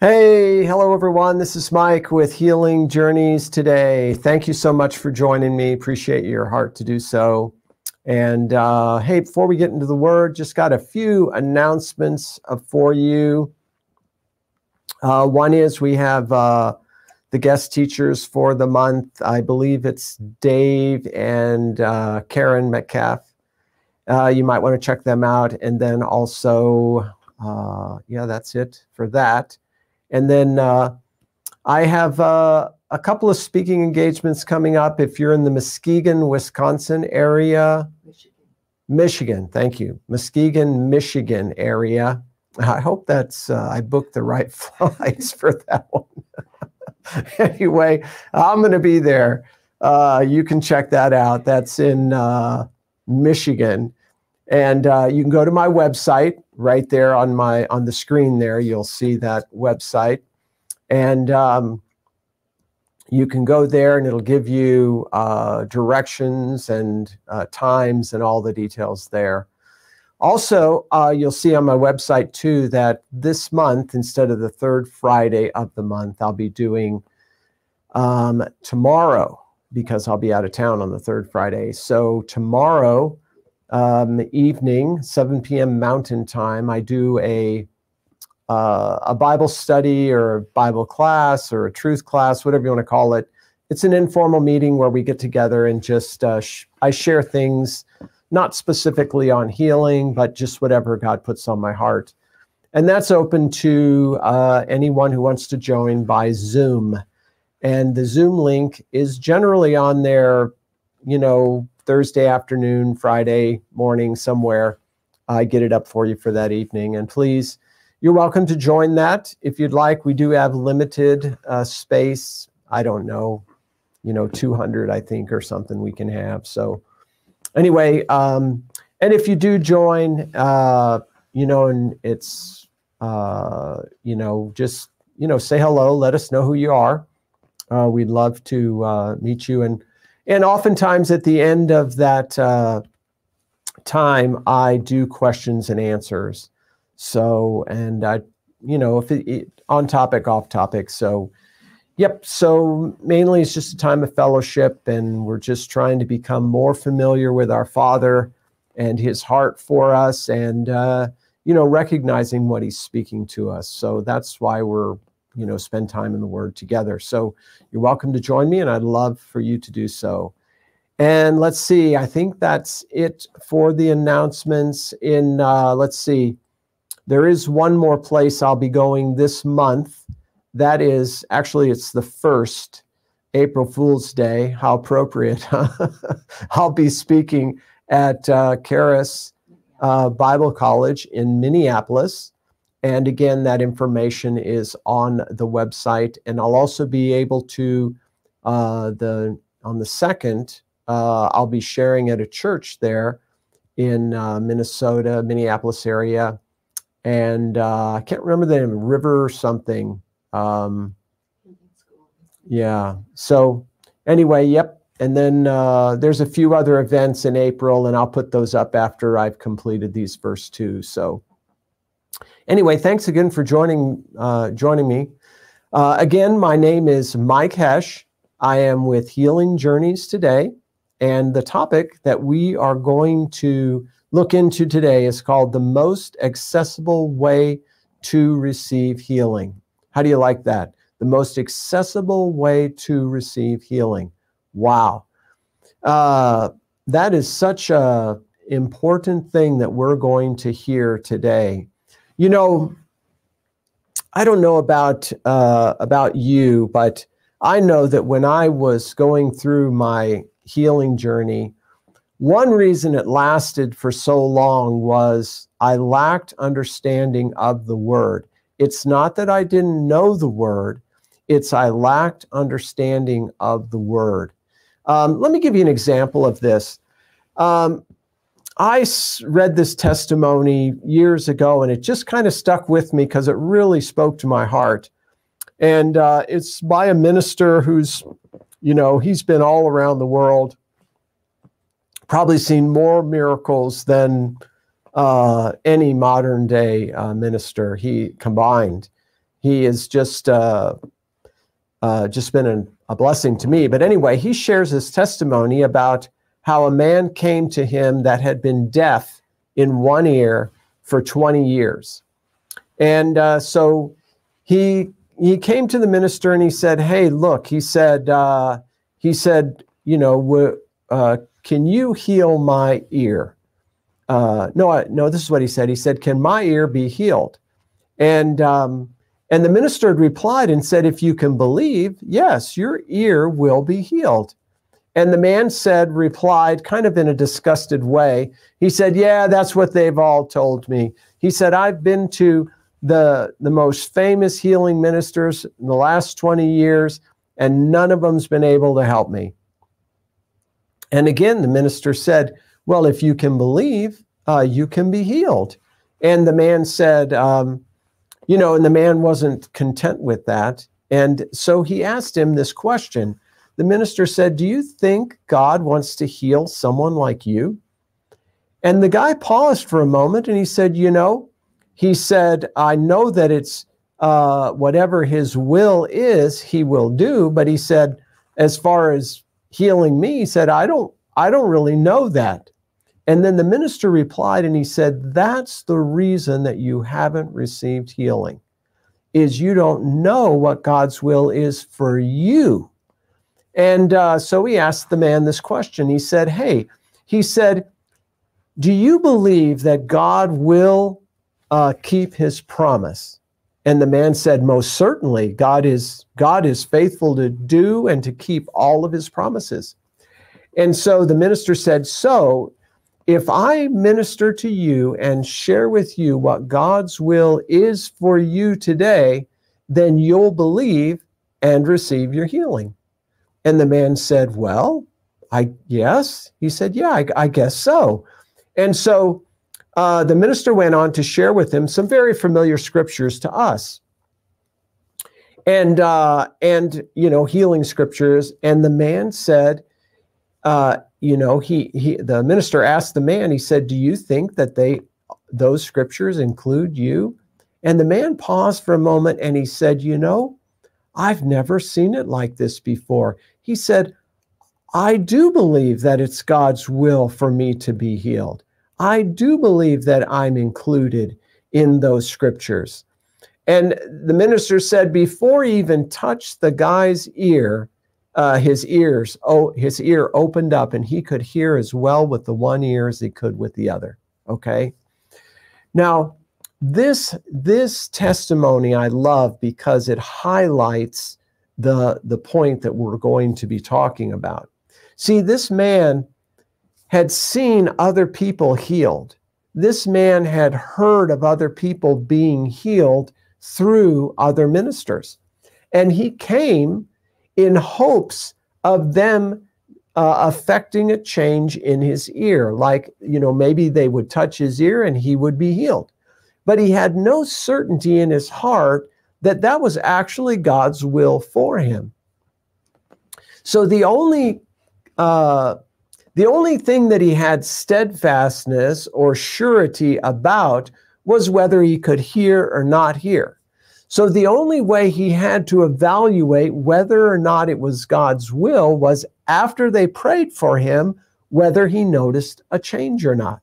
Hey, hello everyone. This is Mike with Healing Journeys today. Thank you so much for joining me. Appreciate your heart to do so. And uh, hey, before we get into the word, just got a few announcements uh, for you. Uh, one is we have uh, the guest teachers for the month. I believe it's Dave and uh, Karen Metcalf. Uh, you might want to check them out. And then also, yeah, that's it for that. And then uh, I have uh, a couple of speaking engagements coming up. If you're in the Muskegon, Wisconsin area, Michigan, Michigan thank you, Muskegon, Michigan area. I hope that's uh, I booked the right flights for that one. anyway, I'm going to be there. Uh, you can check that out. That's in uh, Michigan, and uh, you can go to my website right there on my on the screen there you'll see that website. And um, you can go there and it'll give you uh, directions and uh, times and all the details there. Also uh, you'll see on my website too that this month instead of the third friday of the month i'll be doing um, tomorrow because i'll be out of town on the third friday. So tomorrow um, evening, 7 p.m. Mountain Time, I do a uh, a Bible study or a Bible class or a truth class, whatever you want to call it. It's an informal meeting where we get together and just uh, sh- I share things, not specifically on healing, but just whatever God puts on my heart. And that's open to uh, anyone who wants to join by Zoom. And the Zoom link is generally on there, you know, Thursday afternoon, Friday morning, somewhere. I get it up for you for that evening. And please, you're welcome to join that if you'd like. We do have limited uh, space. I don't know, you know, 200, I think, or something we can have. So, anyway, um, and if you do join, uh, you know, and it's, uh, you know, just, you know, say hello, let us know who you are. Uh, we'd love to uh, meet you. And and oftentimes at the end of that uh, time, I do questions and answers. So, and I, you know, if it, it, on topic, off topic. So, yep. So mainly it's just a time of fellowship, and we're just trying to become more familiar with our Father and His heart for us, and uh, you know, recognizing what He's speaking to us. So that's why we're you know spend time in the word together. So you're welcome to join me and i'd love for you to do so. And let's see i think that's it for the announcements in uh, let's see. There is one more place i'll be going this month. That is actually it's the first april fool's day. How appropriate. I'll be speaking at uh, Charis uh, bible college in minneapolis and again, that information is on the website. And I'll also be able to, uh, the on the second, uh, I'll be sharing at a church there in uh, Minnesota, Minneapolis area. And uh, I can't remember the name, River something. Um, yeah. So anyway, yep. And then uh, there's a few other events in April, and I'll put those up after I've completed these first two. So Anyway, thanks again for joining uh, joining me. Uh, again, my name is Mike Hoesch. I am with Healing Journeys today, and the topic that we are going to look into today is called the most accessible way to receive healing. How do you like that? The most accessible way to receive healing. Wow. Uh, that is such a important thing that we're going to hear today. You know, I don't know about uh, about you, but I know that when I was going through my healing journey, one reason it lasted for so long was I lacked understanding of the word. It's not that I didn't know the word, it's I lacked understanding of the word. Um, let me give you an example of this. Um, I read this testimony years ago and it just kind of stuck with me because it really spoke to my heart. And uh, it's by a minister who's, you know, he's been all around the world, probably seen more miracles than uh, any modern day uh, minister he combined. he has just uh, uh, just been an, a blessing to me. But anyway, he shares his testimony about how a man came to him that had been deaf in one ear for 20 years. And uh, so he he came to the minister and he said, "Hey, look," he said, uh, he said, you know, uh, can you heal my ear? Uh, no, I, no, this is what he said. He said, "Can my ear be healed?" And um, and the minister replied and said, "If you can believe, yes, your ear will be healed." And the man said, replied, kind of in a disgusted way. He said, "Yeah, that's what they've all told me." He said, "I've been to." the, the most famous healing ministers in the last 20 years, and none of them's been able to help me. And again, the minister said, Well, if you can believe, uh, you can be healed. And the man said, um, You know, and the man wasn't content with that. And so he asked him this question. The minister said, Do you think God wants to heal someone like you? And the guy paused for a moment and he said, You know, he said, I know that it's uh, whatever his will is, he will do. But he said, as far as healing me, he said, I don't, I don't really know that. And then the minister replied and he said, That's the reason that you haven't received healing, is you don't know what God's will is for you. And uh, so he asked the man this question. He said, Hey, he said, Do you believe that God will uh, keep his promise? And the man said, Most certainly, God is God is faithful to do and to keep all of his promises. And so the minister said, So if I minister to you and share with you what God's will is for you today, then you'll believe and receive your healing. And the man said, Well, I yes. He said, Yeah, I, I guess so. And so uh, the minister went on to share with him some very familiar scriptures to us and uh, and you know healing scriptures and the man said uh, you know he he the minister asked the man he said do you think that they those scriptures include you and the man paused for a moment and he said you know i've never seen it like this before he said i do believe that it's god's will for me to be healed I do believe that I'm included in those scriptures. And the minister said, before he even touched the guy's ear, uh, his ears, oh, his ear opened up and he could hear as well with the one ear as he could with the other. Okay. Now, this this testimony I love because it highlights the the point that we're going to be talking about. See, this man had seen other people healed. This man had heard of other people being healed through other ministers. And he came in hopes of them uh, affecting a change in his ear. Like, you know, maybe they would touch his ear and he would be healed. But he had no certainty in his heart that that was actually God's will for him. So the only uh, the only thing that he had steadfastness or surety about was whether he could hear or not hear. So the only way he had to evaluate whether or not it was God's will was after they prayed for him, whether he noticed a change or not.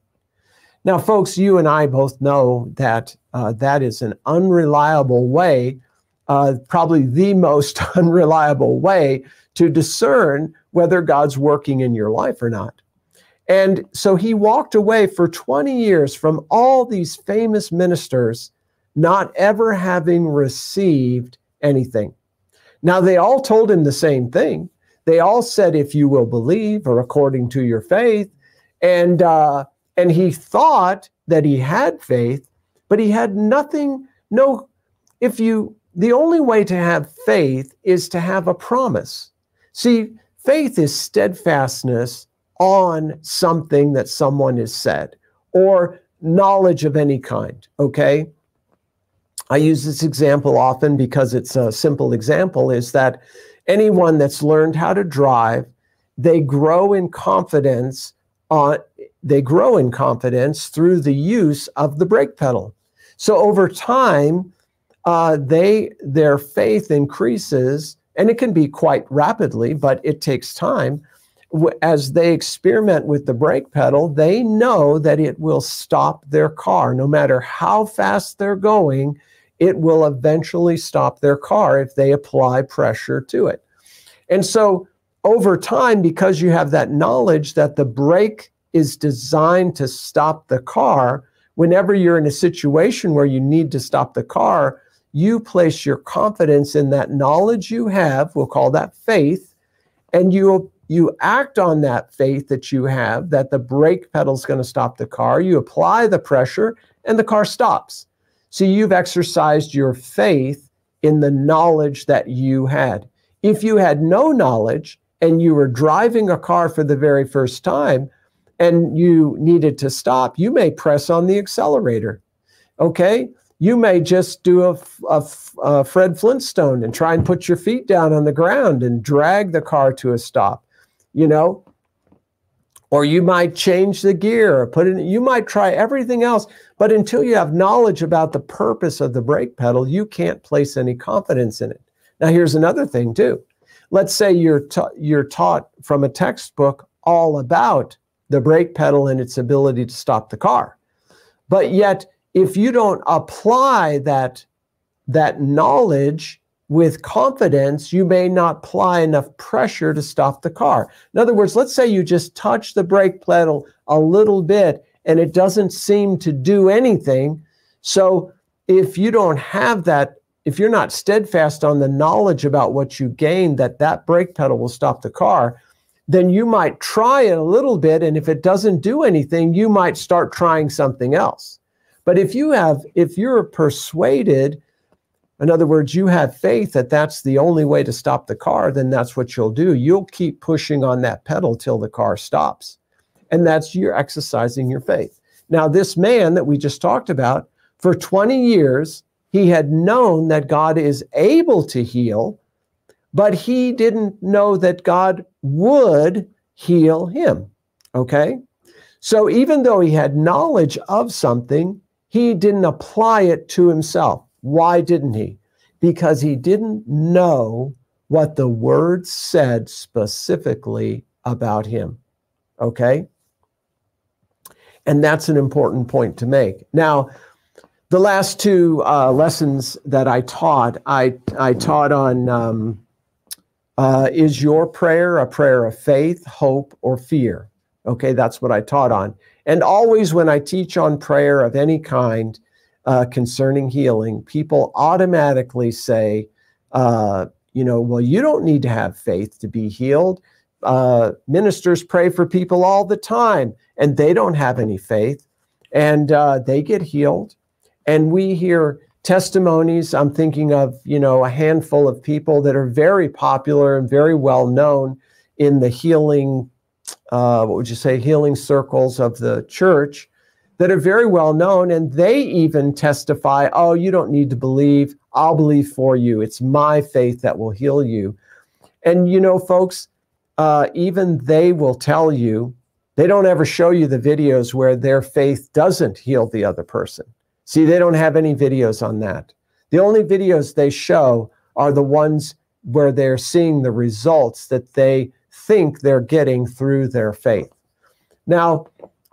Now, folks, you and I both know that uh, that is an unreliable way, uh, probably the most unreliable way to discern whether God's working in your life or not. And so he walked away for 20 years from all these famous ministers, not ever having received anything. Now, they all told him the same thing. They all said, if you will believe or according to your faith. And, uh, and he thought that he had faith, but he had nothing. No, if you, the only way to have faith is to have a promise. See, Faith is steadfastness on something that someone has said or knowledge of any kind, okay? I use this example often because it's a simple example is that anyone that's learned how to drive, they grow in confidence on they grow in confidence through the use of the brake pedal. So over time, uh, they their faith increases, and it can be quite rapidly, but it takes time. As they experiment with the brake pedal, they know that it will stop their car. No matter how fast they're going, it will eventually stop their car if they apply pressure to it. And so, over time, because you have that knowledge that the brake is designed to stop the car, whenever you're in a situation where you need to stop the car, you place your confidence in that knowledge you have, we'll call that faith, and you you act on that faith that you have that the brake pedal is going to stop the car. You apply the pressure and the car stops. So you've exercised your faith in the knowledge that you had. If you had no knowledge and you were driving a car for the very first time and you needed to stop, you may press on the accelerator. Okay? You may just do a, a, a, Fred Flintstone and try and put your feet down on the ground and drag the car to a stop, you know? Or you might change the gear or put in, you might try everything else. But until you have knowledge about the purpose of the brake pedal, you can't place any confidence in it. Now, here's another thing, too. Let's say you're, ta- you're taught from a textbook all about the brake pedal and its ability to stop the car. But yet, if you don't apply that that knowledge with confidence, you may not apply enough pressure to stop the car. In other words, let's say you just touch the brake pedal a little bit and it doesn't seem to do anything. So if you don't have that, if you're not steadfast on the knowledge about what you gained that that brake pedal will stop the car, then you might try it a little bit. And if it doesn't do anything, you might start trying something else. But if you have, if you're persuaded, in other words, you have faith that that's the only way to stop the car, then that's what you'll do. You'll keep pushing on that pedal till the car stops. And that's you're exercising your faith. Now, this man that we just talked about, for 20 years, he had known that God is able to heal, but he didn't know that God would heal him. Okay? So even though he had knowledge of something, he didn't apply it to himself. Why didn't he? Because he didn't know what the word said specifically about him. Okay? And that's an important point to make. Now, the last two uh, lessons that I taught, I, I taught on um, uh, is your prayer a prayer of faith, hope, or fear? Okay, that's what I taught on. And always when I teach on prayer of any kind uh, concerning healing, people automatically say, uh, you know, well, you don't need to have faith to be healed. Uh, ministers pray for people all the time and they don't have any faith and uh, they get healed. And we hear testimonies. I'm thinking of, you know, a handful of people that are very popular and very well known in the healing uh, what would you say, healing circles of the church that are very well known. And they even testify, oh, you don't need to believe. I'll believe for you. It's my faith that will heal you. And, you know, folks, uh, even they will tell you, they don't ever show you the videos where their faith doesn't heal the other person. See, they don't have any videos on that. The only videos they show are the ones where they're seeing the results that they think they're getting through their faith. Now,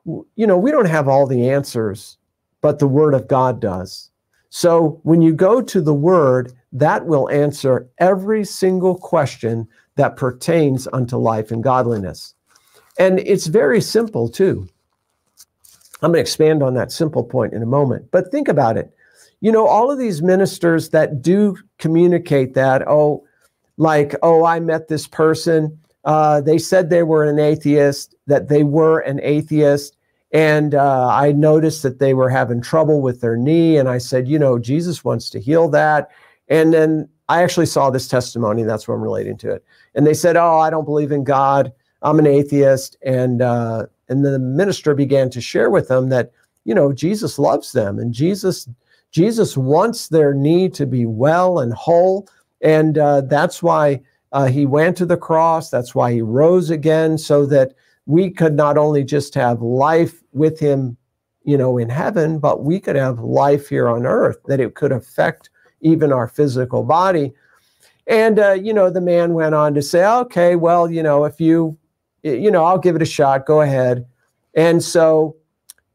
you know, we don't have all the answers, but the Word of God does. So when you go to the Word, that will answer every single question that pertains unto life and godliness. And it's very simple, too. I'm going to expand on that simple point in a moment. But think about it. You know, all of these ministers that do communicate that, oh, like, oh, I met this person uh, they said they were an atheist, that they were an atheist. And uh, I noticed that they were having trouble with their knee. And I said, you know, Jesus wants to heal that. And then I actually saw this testimony. That's what I'm relating to it. And they said, oh, I don't believe in God. I'm an atheist. And, uh, and the minister began to share with them that, you know, Jesus loves them and Jesus, Jesus wants their knee to be well and whole. And uh, that's why uh, he went to the cross. That's why he rose again, so that we could not only just have life with him, you know, in heaven, but we could have life here on earth, that it could affect even our physical body. And, uh, you know, the man went on to say, okay, well, you know, if you, you know, I'll give it a shot, go ahead. And so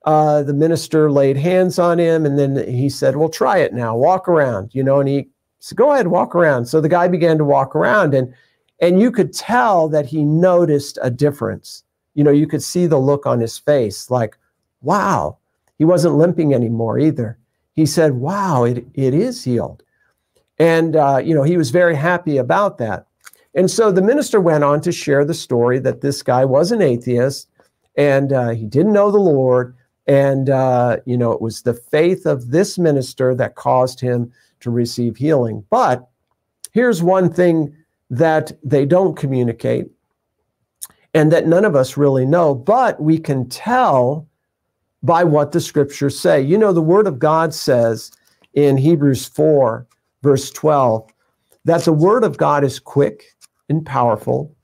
uh, the minister laid hands on him and then he said, well, try it now, walk around, you know, and he said, go ahead, walk around. So the guy began to walk around and, and you could tell that he noticed a difference. You know, you could see the look on his face like, wow, he wasn't limping anymore either. He said, wow, it, it is healed. And, uh, you know, he was very happy about that. And so the minister went on to share the story that this guy was an atheist and uh, he didn't know the Lord. And, uh, you know, it was the faith of this minister that caused him to receive healing. But here's one thing that they don't communicate and that none of us really know, but we can tell by what the scriptures say. You know, the word of God says in Hebrews 4, verse 12, that the word of God is quick and powerful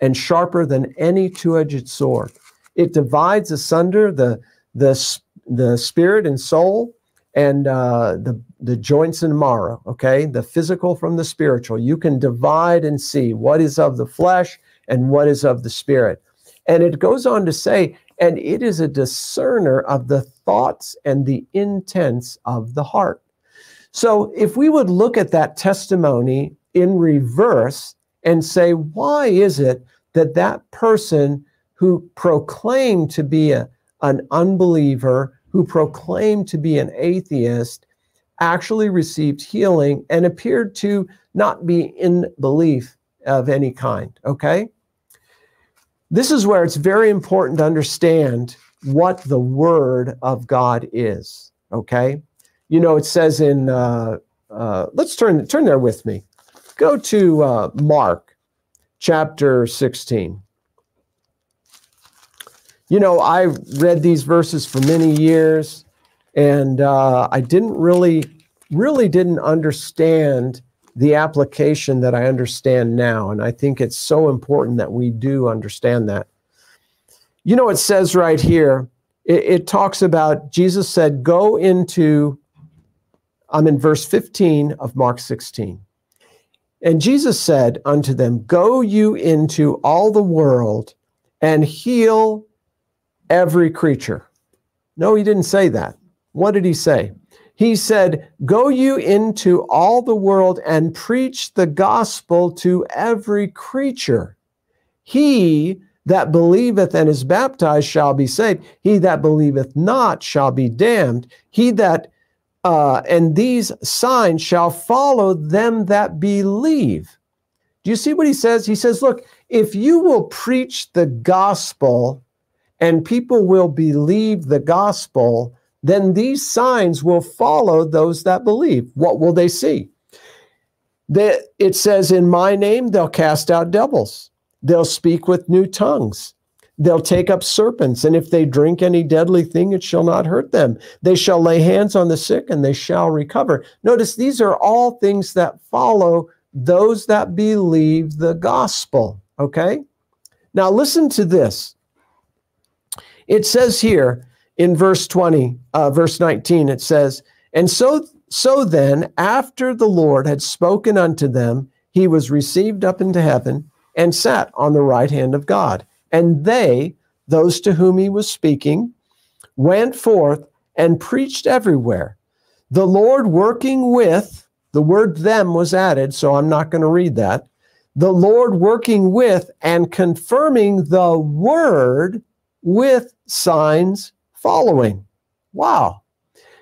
and sharper than any two edged sword. It divides asunder the, the, the spirit and soul and uh, the, the joints and marrow, okay? The physical from the spiritual. You can divide and see what is of the flesh and what is of the spirit. And it goes on to say, and it is a discerner of the thoughts and the intents of the heart. So if we would look at that testimony in reverse and say, why is it that that person who proclaimed to be a, an unbeliever, who proclaimed to be an atheist, actually received healing and appeared to not be in belief of any kind? Okay. This is where it's very important to understand what the Word of God is. Okay you know, it says in, uh, uh, let's turn, turn there with me. Go to uh, Mark chapter 16. You know, I read these verses for many years and uh, I didn't really, really didn't understand the application that I understand now. And I think it's so important that we do understand that. You know, it says right here, it, it talks about Jesus said, Go into I'm in verse 15 of Mark 16. And Jesus said unto them, Go you into all the world and heal every creature. No, he didn't say that. What did he say? He said, Go you into all the world and preach the gospel to every creature. He that believeth and is baptized shall be saved. He that believeth not shall be damned. He that uh, and these signs shall follow them that believe. Do you see what he says? He says, Look, if you will preach the gospel and people will believe the gospel, then these signs will follow those that believe. What will they see? It says, In my name, they'll cast out devils, they'll speak with new tongues. They'll take up serpents, and if they drink any deadly thing, it shall not hurt them. They shall lay hands on the sick, and they shall recover. Notice these are all things that follow those that believe the gospel. Okay? Now listen to this. It says here in verse 20, uh, verse 19, it says, And so, so then, after the Lord had spoken unto them, he was received up into heaven and sat on the right hand of God. And they, those to whom he was speaking, went forth and preached everywhere. The Lord working with, the word them was added, so I'm not going to read that. The Lord working with and confirming the word with signs following. Wow.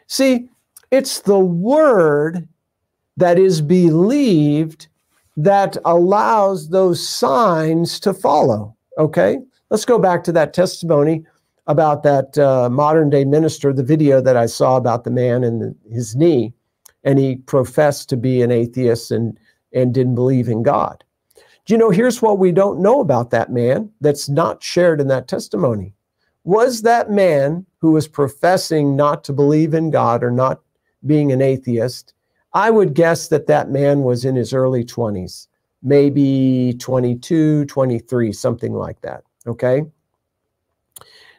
See, it's the word that is believed that allows those signs to follow. Okay, let's go back to that testimony about that uh, modern day minister, the video that I saw about the man and his knee, and he professed to be an atheist and, and didn't believe in God. Do you know, here's what we don't know about that man that's not shared in that testimony. Was that man who was professing not to believe in God or not being an atheist, I would guess that that man was in his early 20s maybe 22, 23, something like that. Okay.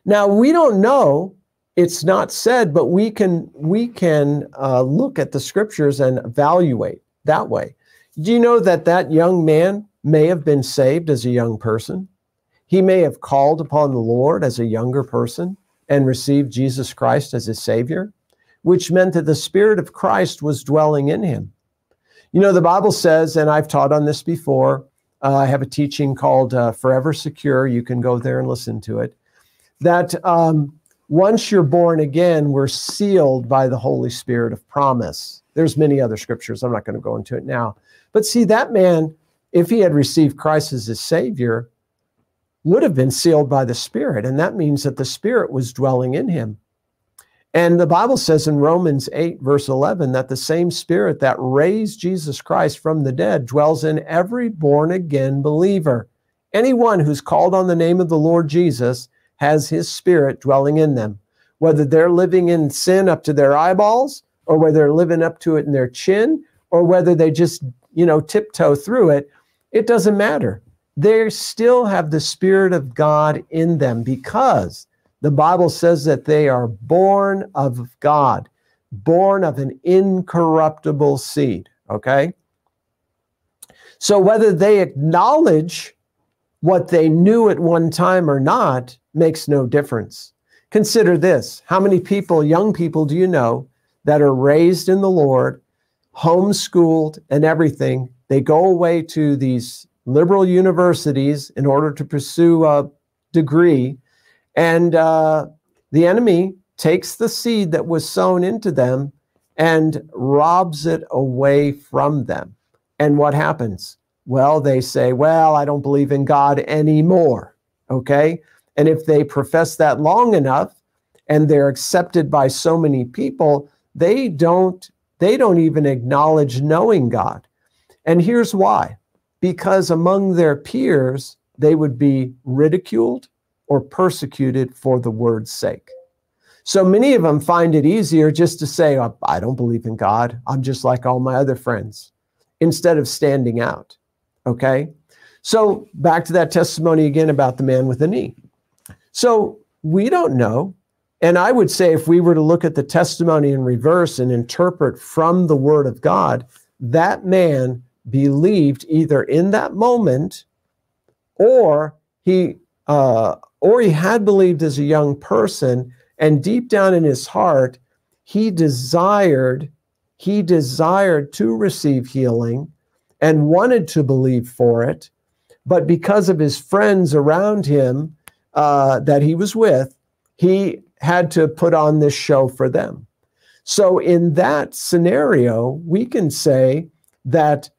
Now, we don't know it's not said, but we can we can uh, look at the scriptures and evaluate that way. Do you know that that young man may have been saved as a young person? He may have called upon the Lord as a younger person and received Jesus Christ as his Savior, which meant that the Spirit of Christ was dwelling in him. You know, the Bible says, and I've taught on this before, uh, I have a teaching called uh, Forever Secure. You can go there and listen to it. That um, once you're born again, we're sealed by the Holy Spirit of promise. There's many other scriptures. I'm not going to go into it now. But see, that man, if he had received Christ as his Savior, would have been sealed by the Spirit. And that means that the Spirit was dwelling in him. And the Bible says in Romans 8, verse 11, that the same Spirit that raised Jesus Christ from the dead dwells in every born again believer. Anyone who's called on the name of the Lord Jesus has his Spirit dwelling in them. Whether they're living in sin up to their eyeballs, or whether they're living up to it in their chin, or whether they just, you know, tiptoe through it, it doesn't matter. They still have the Spirit of God in them because the Bible says that they are born of God, born of an incorruptible seed. Okay? So whether they acknowledge what they knew at one time or not makes no difference. Consider this how many people, young people, do you know that are raised in the Lord, homeschooled, and everything? They go away to these liberal universities in order to pursue a degree and uh, the enemy takes the seed that was sown into them and robs it away from them. And what happens? Well, they say, Well, I don't believe in God anymore. Okay. And if they profess that long enough and they're accepted by so many people, they don't they don't even acknowledge knowing God. And here's why. Because among their peers, they would be ridiculed, or persecuted for the word's sake. So many of them find it easier just to say, oh, I don't believe in God. I'm just like all my other friends, instead of standing out. Okay. So back to that testimony again about the man with the knee. So we don't know. And I would say if we were to look at the testimony in reverse and interpret from the word of God, that man believed either in that moment or he uh, or he had believed as a young person, and deep down in his heart, he desired he desired to receive healing and wanted to believe for it, but because of his friends around him uh, that he was with, he had to put on this show for them. So, in that scenario, we can say that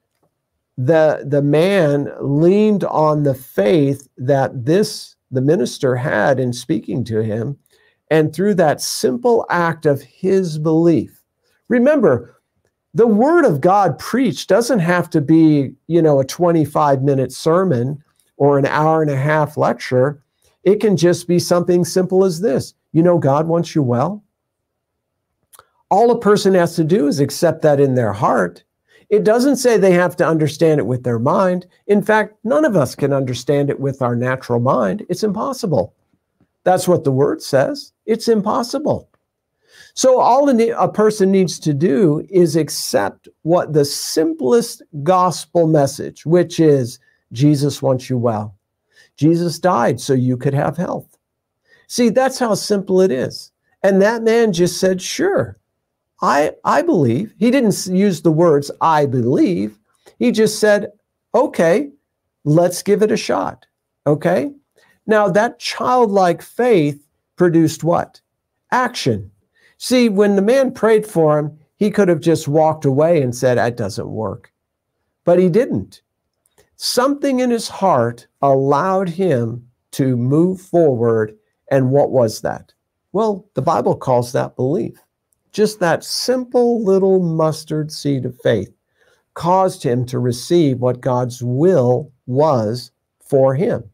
the, the man leaned on the faith that this the minister had in speaking to him. And through that simple act of his belief, remember, the word of God preached doesn't have to be, you know, a 25 minute sermon or an hour and a half lecture. It can just be something simple as this. You know, God wants you well. All a person has to do is accept that in their heart it doesn't say they have to understand it with their mind. In fact, none of us can understand it with our natural mind. It's impossible. That's what the word says. It's impossible. So, all a person needs to do is accept what the simplest gospel message, which is Jesus wants you well. Jesus died so you could have health. See, that's how simple it is. And that man just said, Sure, I, I believe. He didn't use the words, I believe. He just said, okay, let's give it a shot. Okay. Now, that childlike faith produced what? Action. See, when the man prayed for him, he could have just walked away and said, That doesn't work. But he didn't. Something in his heart allowed him to move forward. And what was that? Well, the Bible calls that belief. Just that simple little mustard seed of faith caused him to receive what God's will was for him.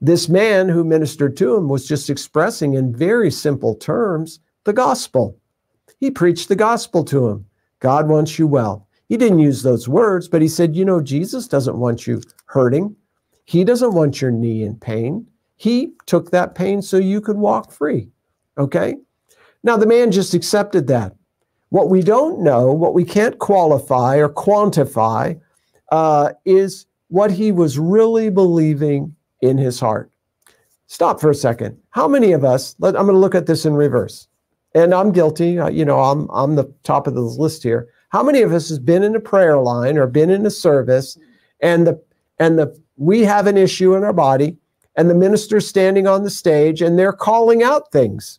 This man who ministered to him was just expressing in very simple terms the gospel. He preached the gospel to him. God wants you well. He didn't use those words, but he said, You know, Jesus doesn't want you hurting. He doesn't want your knee in pain. He took that pain so you could walk free. Okay? Now, the man just accepted that. What we don't know, what we can't qualify or quantify, uh, is what he was really believing in his heart. Stop for a second. How many of us, let, I'm going to look at this in reverse. And I'm guilty. You know, I'm, I'm the top of the list here. How many of us has been in a prayer line or been in a service and the, and the, we have an issue in our body and the minister's standing on the stage and they're calling out things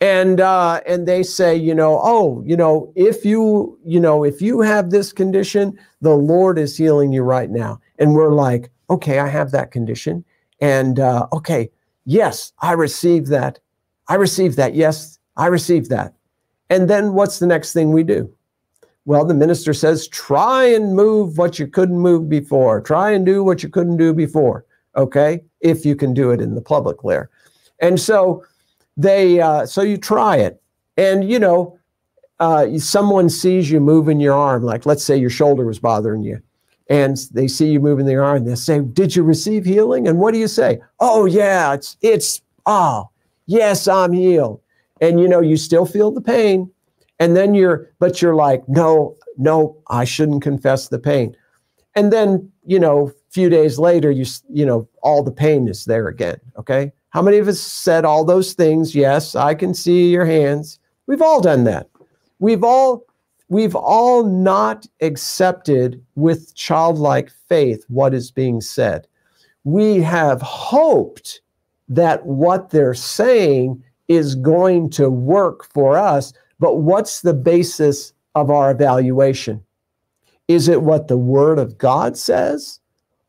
and uh, and they say, you know, oh, you know, if you, you know, if you have this condition, the Lord is healing you right now. And we're like, okay, I have that condition, and uh, okay, yes, I receive that. I receive that. Yes, I receive that. And then what's the next thing we do? Well, the minister says, try and move what you couldn't move before. Try and do what you couldn't do before. Okay, if you can do it in the public layer, And so they uh, so you try it. And you know uh, someone sees you moving your arm like let's say your shoulder was bothering you and they see you moving the arm and they say did you receive healing? And what do you say? Oh yeah it's it's oh yes i'm healed. And you know you still feel the pain. And then you're but you're like no no i shouldn't confess the pain. And then you know a few days later you you know all the pain is there again okay how many of us said all those things? Yes, I can see your hands. We've all done that. We've all we've all not accepted with childlike faith what is being said. We have hoped that what they're saying is going to work for us, but what's the basis of our evaluation? Is it what the word of God says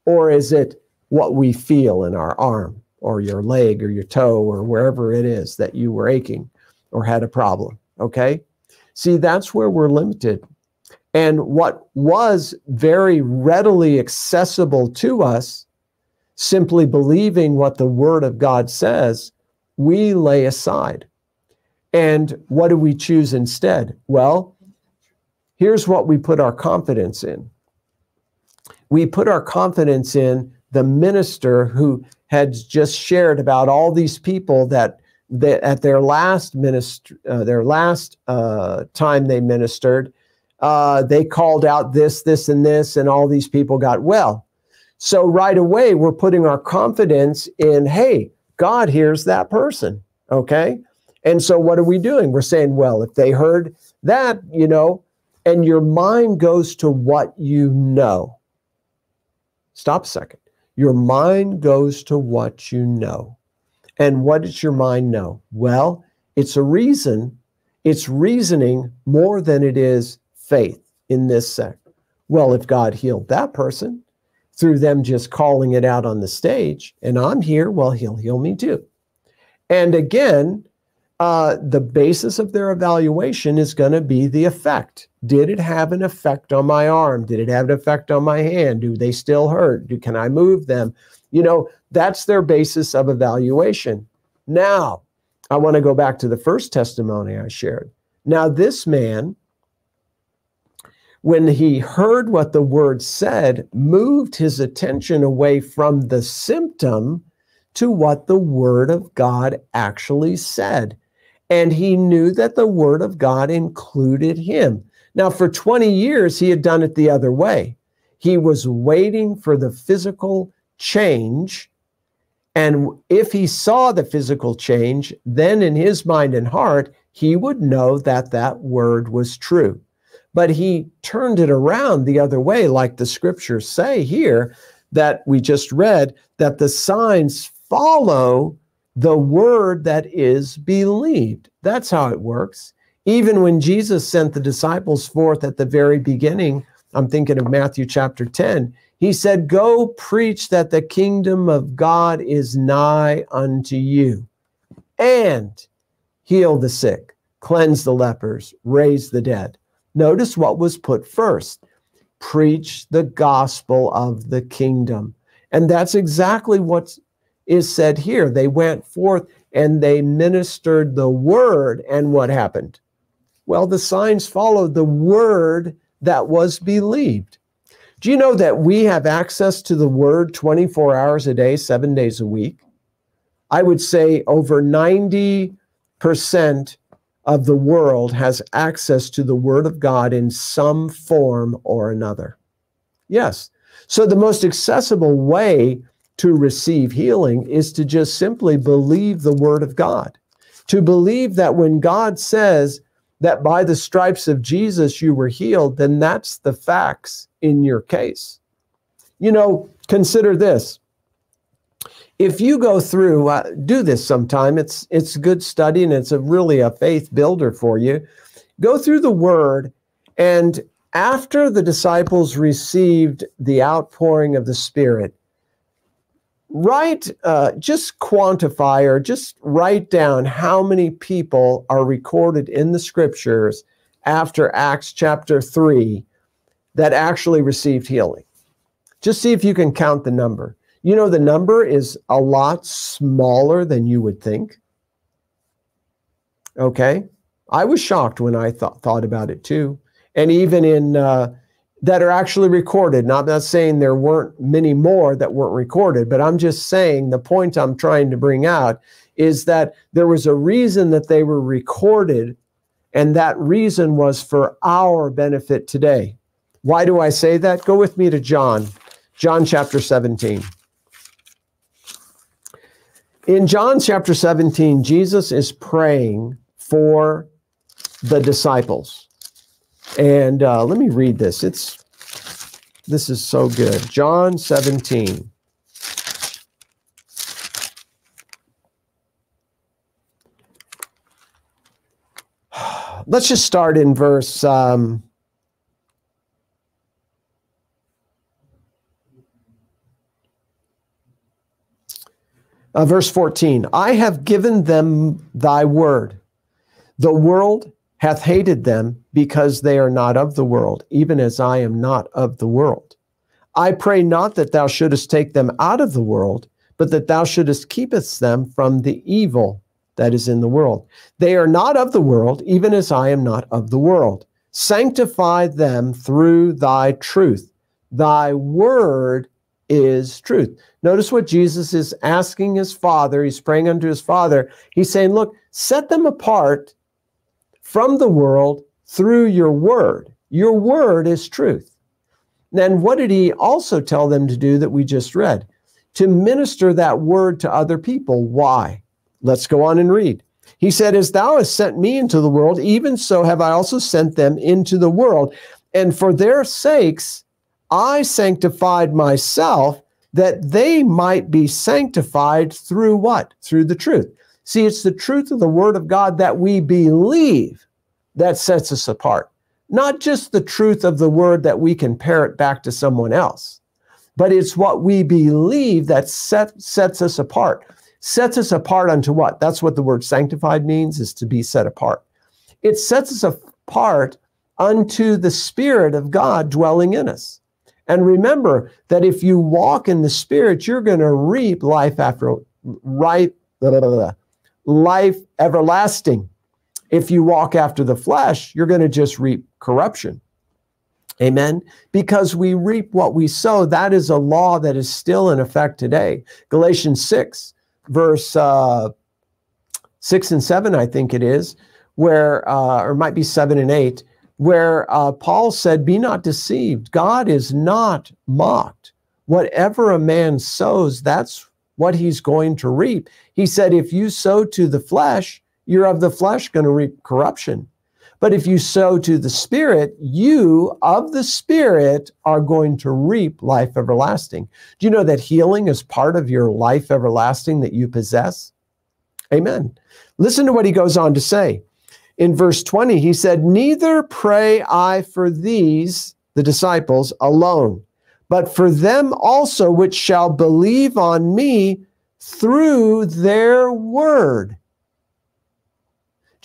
or is it what we feel in our arm? Or your leg or your toe or wherever it is that you were aching or had a problem. Okay. See, that's where we're limited. And what was very readily accessible to us, simply believing what the Word of God says, we lay aside. And what do we choose instead? Well, here's what we put our confidence in we put our confidence in the minister who had just shared about all these people that, that at their last minister, uh, their last uh, time they ministered, uh, they called out this, this, and this, and all these people got well. So right away, we're putting our confidence in, hey, God hears that person. Okay. And so what are we doing? We're saying, well, if they heard that, you know, and your mind goes to what you know. Stop a second. Your mind goes to what you know. And what does your mind know? Well, it's a reason, it's reasoning more than it is faith in this sect. Well, if God healed that person through them just calling it out on the stage, and I'm here, well, he'll heal me too. And again, uh, the basis of their evaluation is going to be the effect. Did it have an effect on my arm? Did it have an effect on my hand? Do they still hurt? Do can I move them? You know, that's their basis of evaluation. Now, I want to go back to the first testimony I shared. Now, this man, when he heard what the word said, moved his attention away from the symptom to what the word of God actually said. And he knew that the word of God included him. Now, for 20 years, he had done it the other way. He was waiting for the physical change. And if he saw the physical change, then in his mind and heart, he would know that that word was true. But he turned it around the other way, like the scriptures say here that we just read, that the signs follow the word that is believed. That's how it works. Even when Jesus sent the disciples forth at the very beginning, I'm thinking of Matthew chapter 10, he said, Go preach that the kingdom of God is nigh unto you, and heal the sick, cleanse the lepers, raise the dead. Notice what was put first preach the gospel of the kingdom. And that's exactly what is said here. They went forth and they ministered the word, and what happened? Well, the signs followed the word that was believed. Do you know that we have access to the word 24 hours a day, seven days a week? I would say over 90% of the world has access to the Word of God in some form or another. Yes. So the most accessible way to receive healing is to just simply believe the Word of God. To believe that when God says that by the stripes of Jesus you were healed, then that's the facts in your case. You know, consider this if you go through uh, do this sometime it's it's good study and it's a really a faith builder for you go through the word and after the disciples received the outpouring of the spirit write uh, just quantify or just write down how many people are recorded in the scriptures after acts chapter 3 that actually received healing just see if you can count the number you know, the number is a lot smaller than you would think. Okay. I was shocked when I thought thought about it too. And even in uh, that are actually recorded, not not saying there weren't many more that weren't recorded, but I'm just saying the point I'm trying to bring out is that there was a reason that they were recorded, and that reason was for our benefit today. Why do I say that? Go with me to John, John chapter 17. In John chapter 17, Jesus is praying for the disciples. And uh, let me read this. It's this is so good. John 17. Let's just start in verse um, Uh, verse 14 I have given them thy word. The world hath hated them because they are not of the world, even as I am not of the world. I pray not that thou shouldest take them out of the world, but that thou shouldest keepest them from the evil that is in the world. They are not of the world, even as I am not of the world. Sanctify them through thy truth. Thy word is truth. Notice what Jesus is asking his father. He's praying unto his father. He's saying, Look, set them apart from the world through your word. Your word is truth. Then what did he also tell them to do that we just read? To minister that word to other people. Why? Let's go on and read. He said, As thou hast sent me into the world, even so have I also sent them into the world. And for their sakes, I sanctified myself that they might be sanctified through what? Through the truth. See, it's the truth of the word of God that we believe that sets us apart. Not just the truth of the word that we can parrot back to someone else, but it's what we believe that set, sets us apart. Sets us apart unto what? That's what the word sanctified means, is to be set apart. It sets us apart unto the Spirit of God dwelling in us. And remember that if you walk in the Spirit, you're going to reap life after right, life everlasting. If you walk after the flesh, you're going to just reap corruption. Amen. Because we reap what we sow. That is a law that is still in effect today. Galatians 6, verse uh, 6 and 7, I think it is, where, uh, or might be 7 and 8 where uh, Paul said, Be not deceived. God is not mocked. Whatever a man sows, that's what he's going to reap. He said, If you sow to the flesh, you're of the flesh going to reap corruption. But if you sow to the Spirit, you of the Spirit are going to reap life everlasting. Do you know that healing is part of your life everlasting that you possess? Amen. Listen to what he goes on to say in verse 20, he said, Neither pray I for these, the disciples, alone, but for them also which shall believe on me through their word.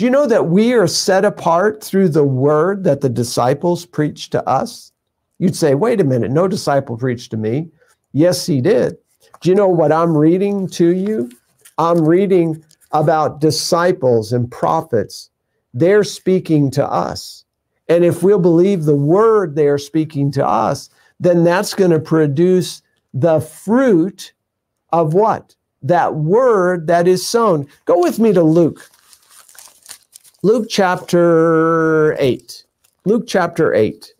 Do you know that we are set apart through the word that the disciples preached to us? You'd say, wait a minute, no disciple preached to me. Yes, he did. Do you know what I'm reading to you? I'm reading about disciples and prophets they're speaking to us. And if we'll believe the word they're speaking to us, then that's going to produce the fruit of what? That word that is sown. Go with me to Luke. Luke chapter 8. Luke chapter 8.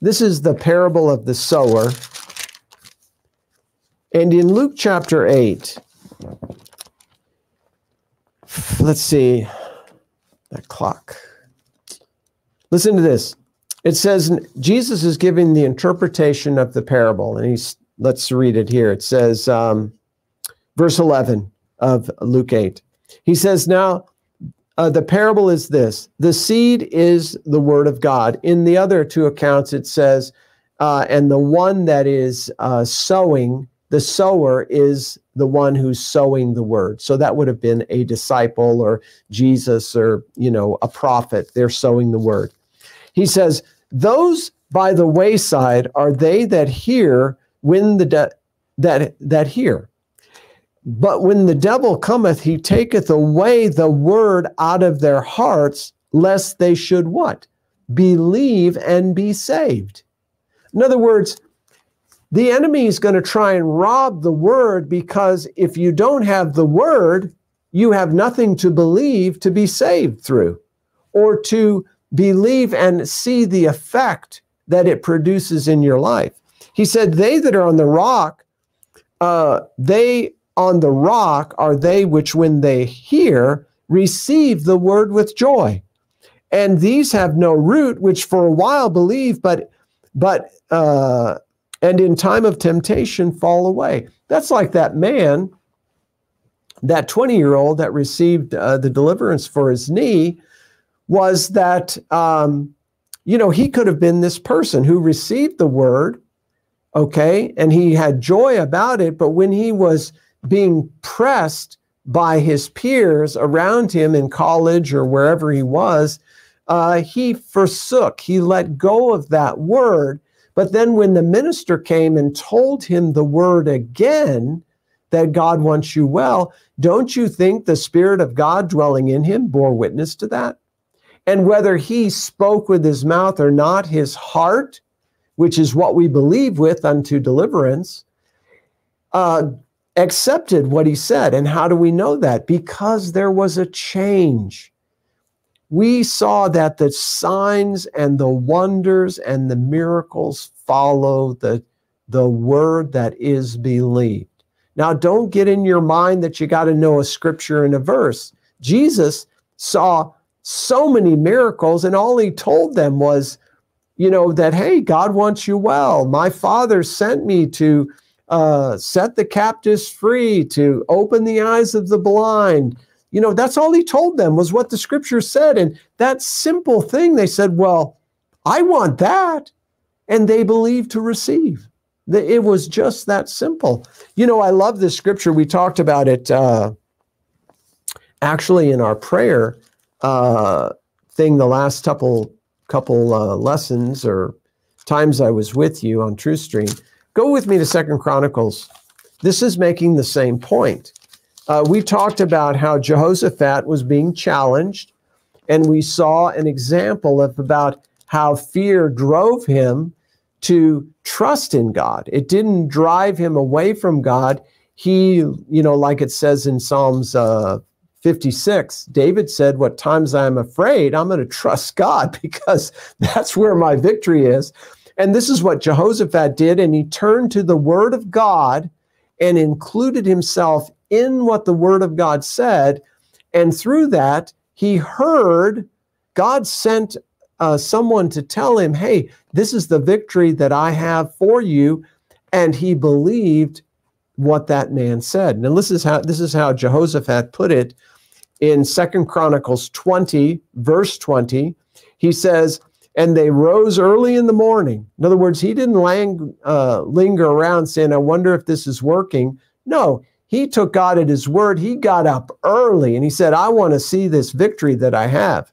This is the parable of the sower. And in Luke chapter 8, let's see that clock. Listen to this. It says Jesus is giving the interpretation of the parable, and he's let's read it here. It says, um, verse 11 of Luke 8. He says, Now uh, the parable is this the seed is the word of God. In the other two accounts, it says, uh, and the one that is uh, sowing, the sower is the one who's sowing the word. So that would have been a disciple or Jesus or, you know, a prophet. They're sowing the word. He says, Those by the wayside are they that hear when the that that hear. But when the devil cometh, he taketh away the word out of their hearts, lest they should what? Believe and be saved. In other words, the enemy is going to try and rob the word because if you don't have the word, you have nothing to believe to be saved through or to believe and see the effect that it produces in your life. He said, They that are on the rock, uh, they on the rock are they which, when they hear, receive the word with joy. And these have no root, which for a while believe, but but uh, and in time of temptation fall away. That's like that man, that 20 year old that received uh, the deliverance for his knee, was that, um, you know, he could have been this person who received the word, okay, and he had joy about it, but when he was being pressed by his peers around him in college or wherever he was, uh, he forsook, he let go of that word. But then when the minister came and told him the word again, that God wants you well, don't you think the Spirit of God dwelling in him bore witness to that? And whether he spoke with his mouth or not, his heart, which is what we believe with unto deliverance, uh, accepted what he said. And how do we know that? Because there was a change. We saw that the signs and the wonders and the miracles follow the, the word that is believed. Now, don't get in your mind that you got to know a scripture and a verse. Jesus saw so many miracles, and all he told them was, you know, that, hey, God wants you well. My father sent me to uh, set the captives free, to open the eyes of the blind. You know, that's all he told them was what the scripture said. And that simple thing, they said, well, I want that. And they believed to receive. It was just that simple. You know, I love this scripture. We talked about it uh, actually in our prayer uh, thing the last couple couple uh, lessons or times I was with you on TruthStream. Go with me to Second Chronicles. This is making the same point. Uh, we talked about how Jehoshaphat was being challenged, and we saw an example of about how fear drove him to trust in God. It didn't drive him away from God. He, you know, like it says in Psalms uh, 56, David said, What times I'm afraid, I'm going to trust God because that's where my victory is. And this is what Jehoshaphat did. And he turned to the word of God and included himself in what the word of God said. And through that, he heard God sent uh, someone to tell him, Hey, this is the victory that I have for you. And he believed what that man said. Now, this is how this is how Jehoshaphat put it in Second Chronicles 20, verse 20. He says, and they rose early in the morning. In other words, he didn't lang, uh, linger around saying, I wonder if this is working. No, he took God at his word. He got up early and he said, I want to see this victory that I have.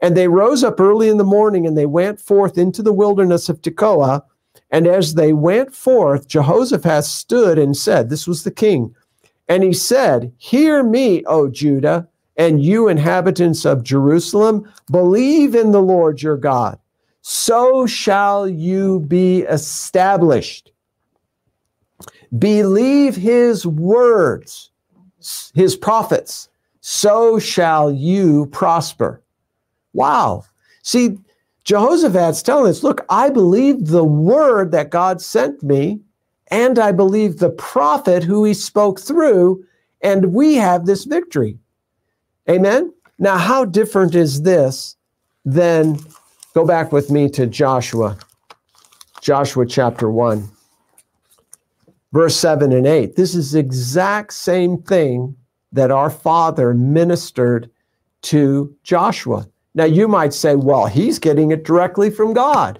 And they rose up early in the morning and they went forth into the wilderness of Tekoa. And as they went forth, Jehoshaphat stood and said, This was the king. And he said, Hear me, O Judah, and you inhabitants of Jerusalem, believe in the Lord your God. So shall you be established. Believe his words, his prophets, so shall you prosper. Wow. See, Jehoshaphat's telling us, look, I believe the word that God sent me, and I believe the prophet who he spoke through, and we have this victory. Amen? Now, how different is this than, go back with me to Joshua, Joshua chapter 1, verse 7 and 8. This is the exact same thing that our father ministered to Joshua. Now, you might say, well, he's getting it directly from God.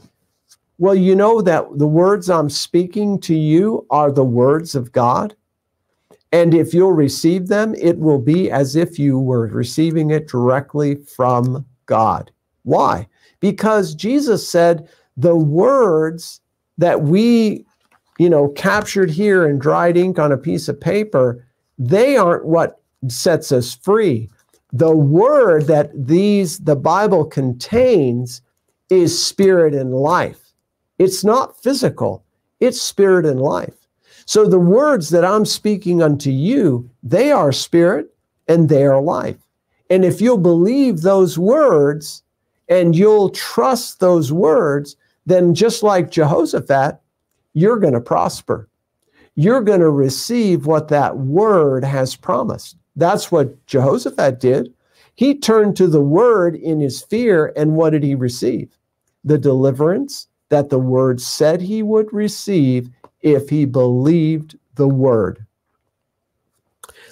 Well, you know that the words I'm speaking to you are the words of God. And if you'll receive them, it will be as if you were receiving it directly from God. Why? Because Jesus said the words that we, you know, captured here in dried ink on a piece of paper, they aren't what sets us free the word that these the bible contains is spirit and life it's not physical it's spirit and life so the words that i'm speaking unto you they are spirit and they are life and if you'll believe those words and you'll trust those words then just like jehoshaphat you're going to prosper you're going to receive what that word has promised that's what Jehoshaphat did. He turned to the word in his fear, and what did he receive? The deliverance that the word said he would receive if he believed the word.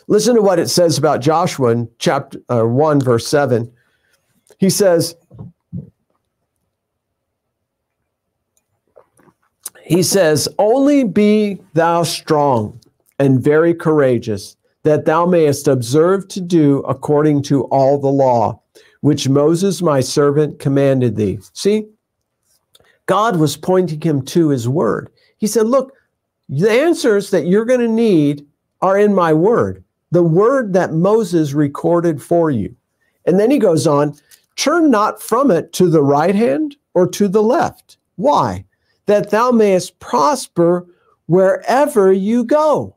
Listen to what it says about Joshua in chapter uh, 1, verse 7. He says, He says, Only be thou strong and very courageous that thou mayest observe to do according to all the law, which Moses my servant commanded thee. See, God was pointing him to his word. He said, Look, the answers that you're going to need are in my word, the word that Moses recorded for you. And then he goes on, turn not from it to the right hand or to the left. Why? That thou mayest prosper wherever you go.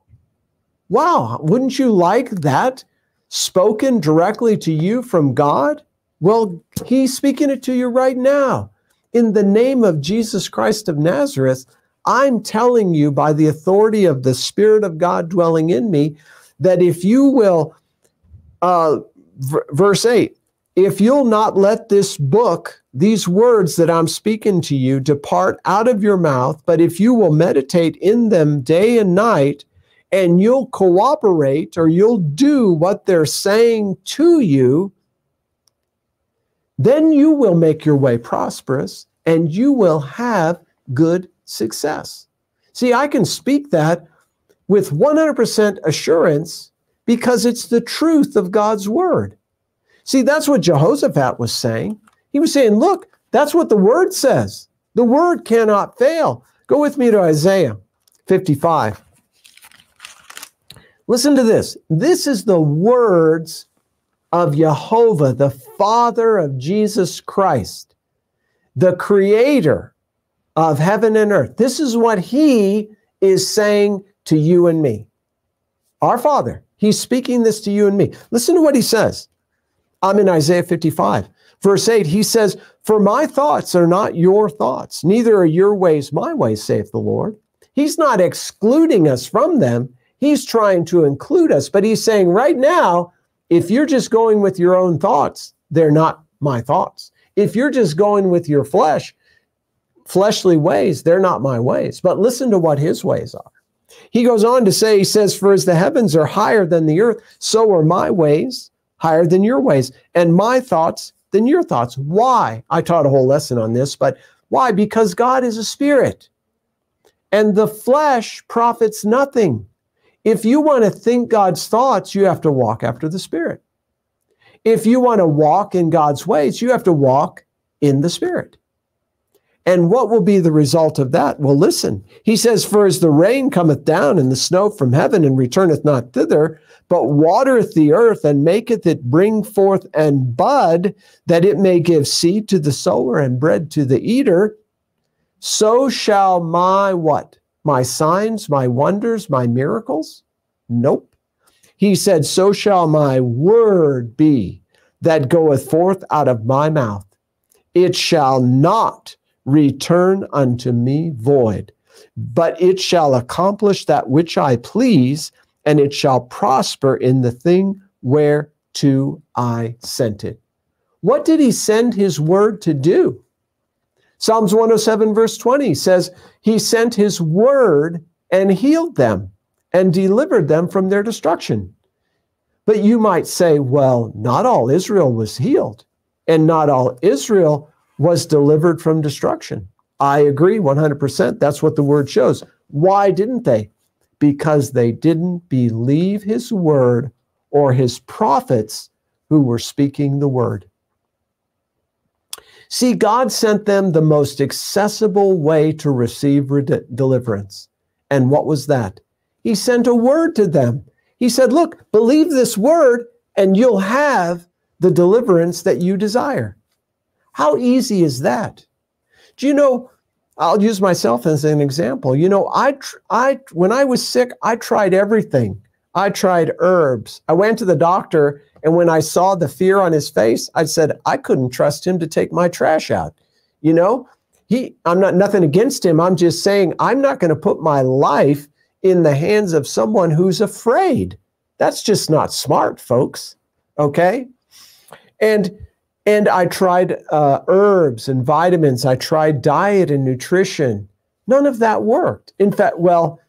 Wow, wouldn't you like that spoken directly to you from God? Well, He's speaking it to you right now. In the name of Jesus Christ of Nazareth, I'm telling you by the authority of the Spirit of God dwelling in me that if you will, uh, v- verse 8, if you'll not let this book, these words that I'm speaking to you, depart out of your mouth, but if you will meditate in them day and night, and you'll cooperate or you'll do what they're saying to you, then you will make your way prosperous and you will have good success. See, I can speak that with 100% assurance because it's the truth of God's word. See, that's what Jehoshaphat was saying. He was saying, look, that's what the word says. The word cannot fail. Go with me to Isaiah 55. Listen to this. This is the words of Jehovah, the Father of Jesus Christ, the Creator of heaven and earth. This is what He is saying to you and me. Our Father, He's speaking this to you and me. Listen to what He says. I'm in Isaiah 55, verse 8. He says, For my thoughts are not your thoughts, neither are your ways my ways, saith the Lord. He's not excluding us from them. He's trying to include us, but he's saying right now, if you're just going with your own thoughts, they're not my thoughts. If you're just going with your flesh, fleshly ways, they're not my ways. But listen to what his ways are. He goes on to say, he says, For as the heavens are higher than the earth, so are my ways higher than your ways, and my thoughts than your thoughts. Why? I taught a whole lesson on this, but why? Because God is a spirit, and the flesh profits nothing. If you want to think God's thoughts, you have to walk after the Spirit. If you want to walk in God's ways, you have to walk in the Spirit. And what will be the result of that? Well, listen, he says, For as the rain cometh down and the snow from heaven and returneth not thither, but watereth the earth and maketh it bring forth and bud, that it may give seed to the sower and bread to the eater, so shall my what? My signs, my wonders, my miracles? Nope. He said, So shall my word be that goeth forth out of my mouth. It shall not return unto me void, but it shall accomplish that which I please, and it shall prosper in the thing whereto I sent it. What did he send his word to do? Psalms 107, verse 20 says, He sent His word and healed them and delivered them from their destruction. But you might say, well, not all Israel was healed, and not all Israel was delivered from destruction. I agree 100%. That's what the word shows. Why didn't they? Because they didn't believe his word or his prophets who were speaking the word. See, God sent them the most accessible way to receive deliverance. And what was that? He sent a word to them. He said, Look, believe this word, and you'll have the deliverance that you desire. How easy is that? Do you know? I'll use myself as an example. You know, I, I, when I was sick, I tried everything. I tried herbs. I went to the doctor and when I saw the fear on his face, I said, I couldn't trust him to take my trash out. You know, he, I'm not nothing against him. I'm just saying I'm not going to put my life in the hands of someone who's afraid. That's just not smart, folks. Okay. And, and I tried uh, herbs and vitamins. I tried diet and nutrition. None of that worked. In fact, well,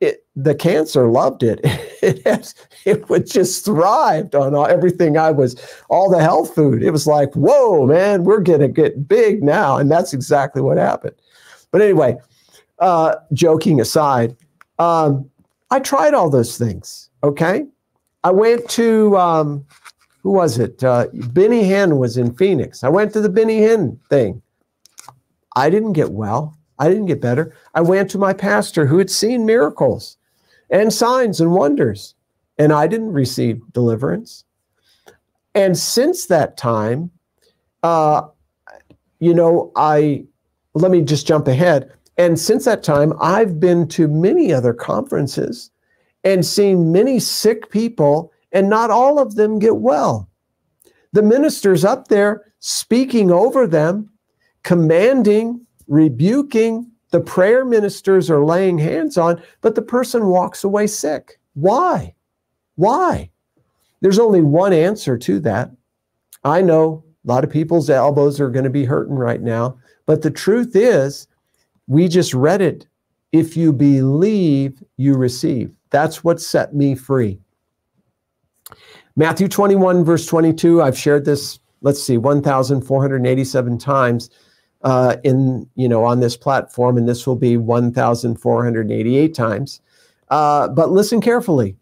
it, the cancer loved it. it, it would just thrived on all, everything I was, all the health food. It was like, whoa, man, we're going to get big now. And that's exactly what happened. But anyway, uh, joking aside, um, I tried all those things. Okay. I went to, um, who was it? Uh, Benny Hinn was in Phoenix. I went to the Benny Hinn thing. I didn't get well. I didn't get better. I went to my pastor who had seen miracles and signs and wonders, and I didn't receive deliverance. And since that time, uh, you know, I let me just jump ahead. And since that time, I've been to many other conferences and seen many sick people, and not all of them get well. The ministers up there speaking over them, commanding rebuking, the prayer ministers are laying hands on, but the person walks away sick. Why? Why? There's only one answer to that. I know a lot of people's elbows are going to be hurting right now, but the truth is, we just read it. If you believe, you receive. That's what set me free. Matthew 21, verse 22, I've shared this, let's see, 1,487 times uh, in you know on this platform, and this will be 1,488 times. Uh, but listen carefully.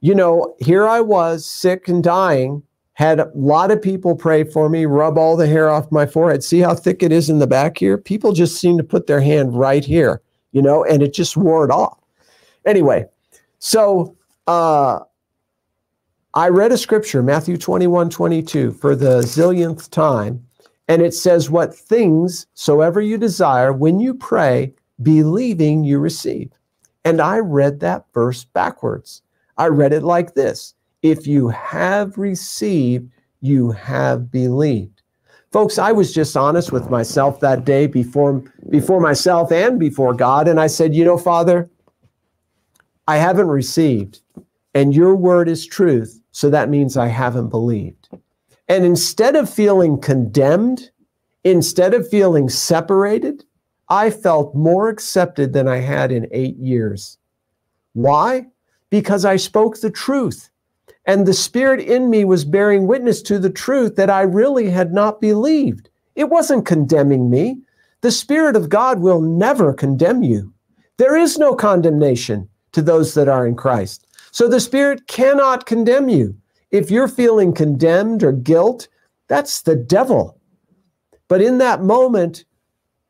You know, here I was sick and dying. Had a lot of people pray for me, rub all the hair off my forehead. See how thick it is in the back here? People just seem to put their hand right here, you know, and it just wore it off. Anyway, so uh, I read a scripture, Matthew 21 22, for the zillionth time and it says, What things soever you desire, when you pray, believing you receive. And I read that verse backwards. I read it like this If you have received, you have believed. Folks, I was just honest with myself that day before, before myself and before God. And I said, You know, Father, I haven't received, and your word is truth. So that means I haven't believed. And instead of feeling condemned, instead of feeling separated, I felt more accepted than I had in eight years. Why? Because I spoke the truth. And the spirit in me was bearing witness to the truth that I really had not believed. It wasn't condemning me. The Spirit of God will never condemn you. There is no condemnation to those that are in Christ. So the Spirit cannot condemn you. If you're feeling condemned or guilt, that's the devil. But in that moment,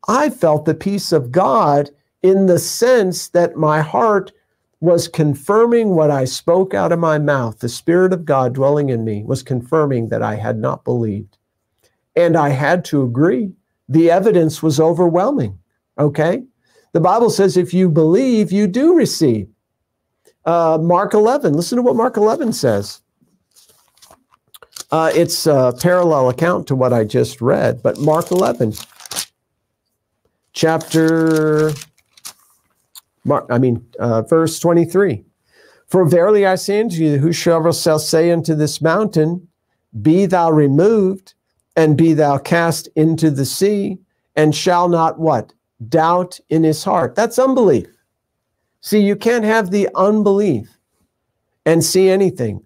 I felt the peace of God in the sense that my heart was confirming what I spoke out of my mouth. The Spirit of God dwelling in me was confirming that I had not believed. And I had to agree. The evidence was overwhelming. Okay? The Bible says if you believe, you do receive. Uh, Mark 11. Listen to what Mark 11 says. Uh, it's a parallel account to what I just read, but Mark 11, chapter, Mark, I mean, uh, verse 23. For verily I say unto you, whosoever shall say unto this mountain, Be thou removed, and be thou cast into the sea, and shall not what? Doubt in his heart. That's unbelief. See, you can't have the unbelief and see anything.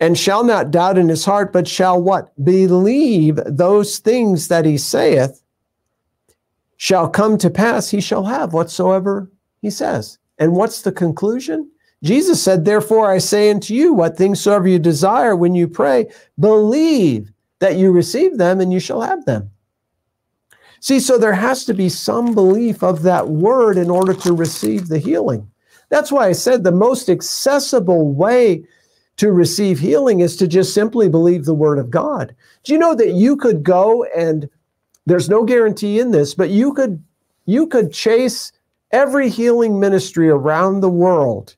And shall not doubt in his heart, but shall what? Believe those things that he saith shall come to pass. He shall have whatsoever he says. And what's the conclusion? Jesus said, Therefore I say unto you, what things soever you desire when you pray, believe that you receive them and you shall have them. See, so there has to be some belief of that word in order to receive the healing. That's why I said the most accessible way to receive healing is to just simply believe the word of God. Do you know that you could go and there's no guarantee in this, but you could you could chase every healing ministry around the world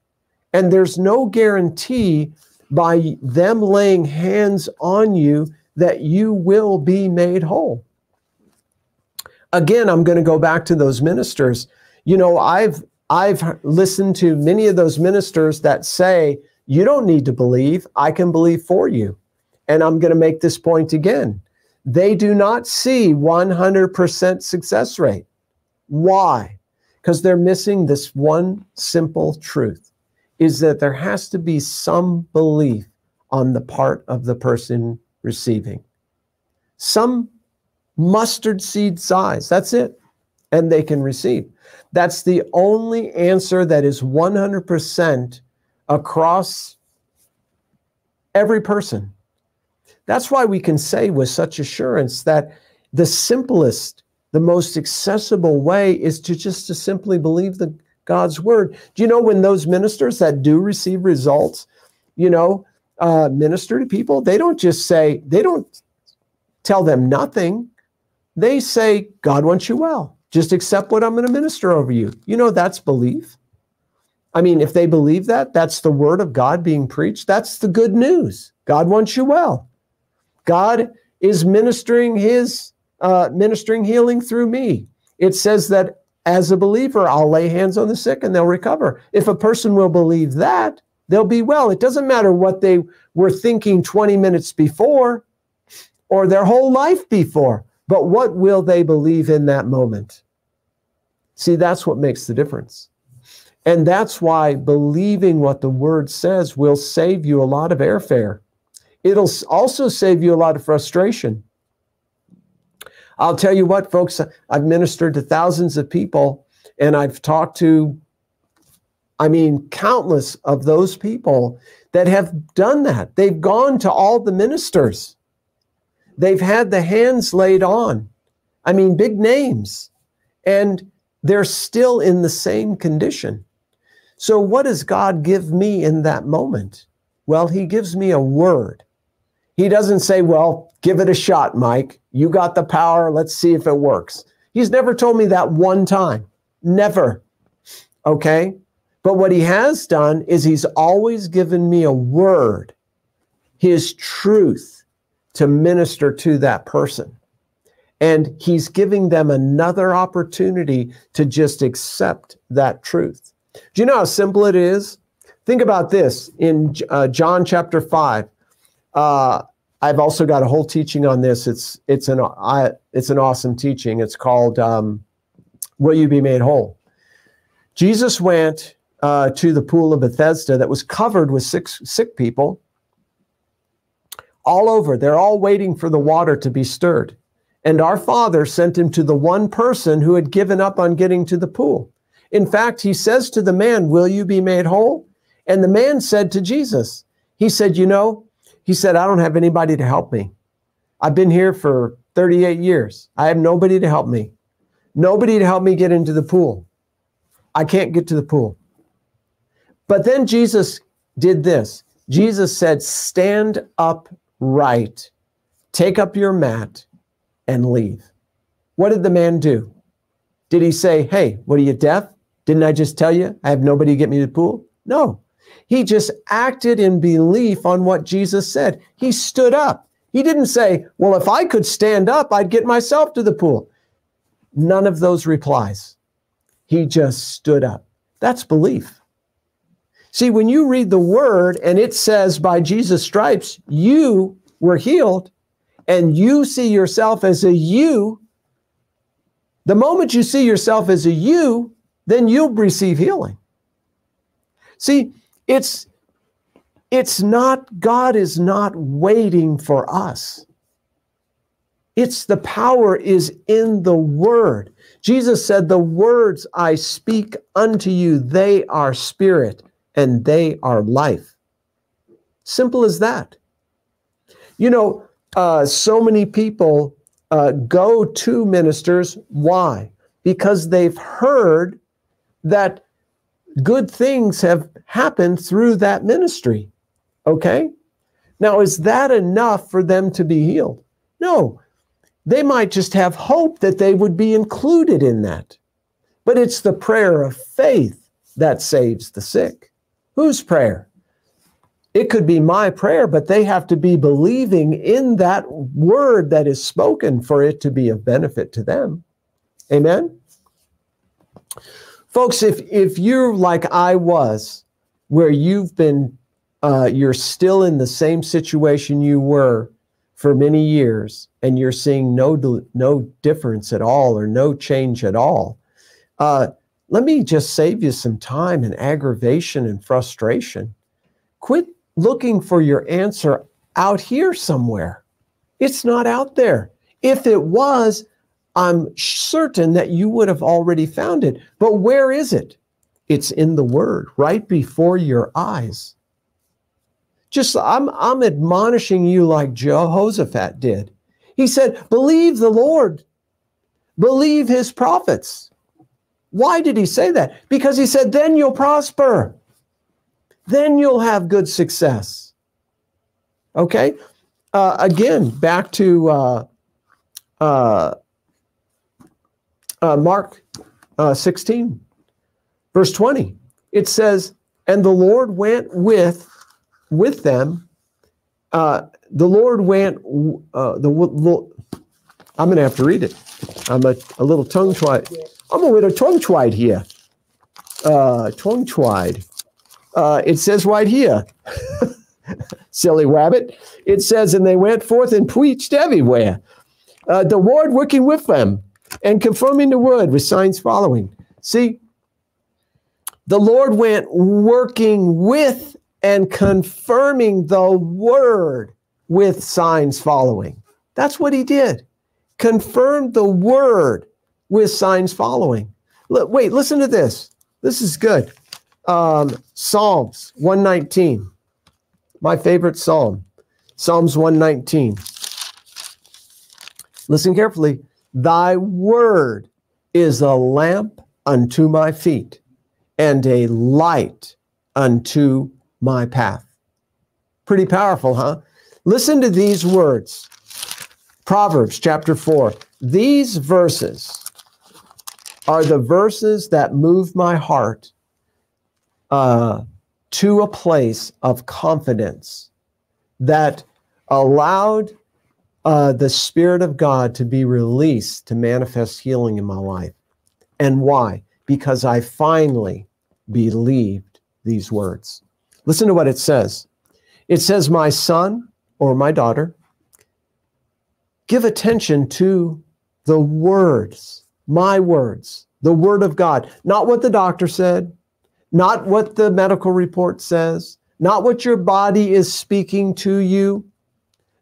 and there's no guarantee by them laying hands on you that you will be made whole. Again, I'm going to go back to those ministers. You know, I've I've listened to many of those ministers that say, you don't need to believe, I can believe for you. And I'm going to make this point again. They do not see 100% success rate. Why? Because they're missing this one simple truth is that there has to be some belief on the part of the person receiving. Some mustard seed size, that's it. And they can receive. That's the only answer that is 100% across every person. That's why we can say with such assurance that the simplest, the most accessible way is to just to simply believe the God's word. Do you know when those ministers that do receive results, you know, uh, minister to people, they don't just say, they don't tell them nothing. They say, God wants you well. Just accept what I'm going to minister over you. You know, that's belief. I mean, if they believe that, that's the word of God being preached. That's the good news. God wants you well. God is ministering his uh, ministering healing through me. It says that as a believer, I'll lay hands on the sick and they'll recover. If a person will believe that, they'll be well. It doesn't matter what they were thinking 20 minutes before or their whole life before, but what will they believe in that moment? See, that's what makes the difference. And that's why believing what the word says will save you a lot of airfare. It'll also save you a lot of frustration. I'll tell you what, folks, I've ministered to thousands of people and I've talked to, I mean, countless of those people that have done that. They've gone to all the ministers, they've had the hands laid on. I mean, big names. And they're still in the same condition. So, what does God give me in that moment? Well, He gives me a word. He doesn't say, Well, give it a shot, Mike. You got the power. Let's see if it works. He's never told me that one time. Never. Okay. But what he has done is he's always given me a word, his truth to minister to that person. And he's giving them another opportunity to just accept that truth. Do you know how simple it is? Think about this in uh, John chapter 5. Uh, I've also got a whole teaching on this. It's it's an I, it's an awesome teaching. It's called um, "Will You Be Made Whole." Jesus went uh, to the pool of Bethesda that was covered with sick sick people all over. They're all waiting for the water to be stirred. And our Father sent him to the one person who had given up on getting to the pool. In fact, he says to the man, Will you be made whole? And the man said to Jesus, He said, You know, he said, I don't have anybody to help me. I've been here for 38 years. I have nobody to help me. Nobody to help me get into the pool. I can't get to the pool. But then Jesus did this. Jesus said, Stand up right, take up your mat, and leave. What did the man do? Did he say, Hey, what are you deaf? Didn't I just tell you I have nobody to get me to the pool? No. He just acted in belief on what Jesus said. He stood up. He didn't say, Well, if I could stand up, I'd get myself to the pool. None of those replies. He just stood up. That's belief. See, when you read the word and it says, By Jesus' stripes, you were healed, and you see yourself as a you, the moment you see yourself as a you, then you'll receive healing. See, it's it's not God is not waiting for us. It's the power is in the word. Jesus said, The words I speak unto you, they are spirit and they are life. Simple as that. You know, uh, so many people uh, go to ministers. Why? Because they've heard that good things have happened through that ministry. Okay? Now, is that enough for them to be healed? No. They might just have hope that they would be included in that. But it's the prayer of faith that saves the sick. Whose prayer? It could be my prayer, but they have to be believing in that word that is spoken for it to be of benefit to them. Amen? Folks, if, if you're like I was, where you've been, uh, you're still in the same situation you were for many years, and you're seeing no, no difference at all or no change at all, uh, let me just save you some time and aggravation and frustration. Quit looking for your answer out here somewhere. It's not out there. If it was, I'm certain that you would have already found it. But where is it? It's in the word, right before your eyes. Just I'm I'm admonishing you like Jehoshaphat did. He said, "Believe the Lord. Believe his prophets." Why did he say that? Because he said, then you'll prosper. Then you'll have good success. Okay? Uh, again, back to uh, uh, uh Mark uh, 16, verse 20. It says, and the Lord went with with them. Uh, the Lord went, the, I'm going to have to read it. I'm a, a little tongue tied. I'm a little tongue tied here. Uh, tongue tied. Uh, it says right here, silly rabbit. It says, and they went forth and preached everywhere. Uh, the Lord working with them and confirming the word with signs following. See, the Lord went working with and confirming the word with signs following. That's what he did. Confirmed the word with signs following. Wait, listen to this. This is good. Um, Psalms 119, my favorite psalm. Psalms 119. Listen carefully. Thy word is a lamp unto my feet and a light unto my path. Pretty powerful, huh? Listen to these words. Proverbs chapter 4. These verses are the verses that move my heart uh, to a place of confidence that allowed uh, the Spirit of God to be released to manifest healing in my life. And why? Because I finally believed these words. Listen to what it says. It says, My son or my daughter, give attention to the words my words, the word of God, not what the doctor said, not what the medical report says, not what your body is speaking to you,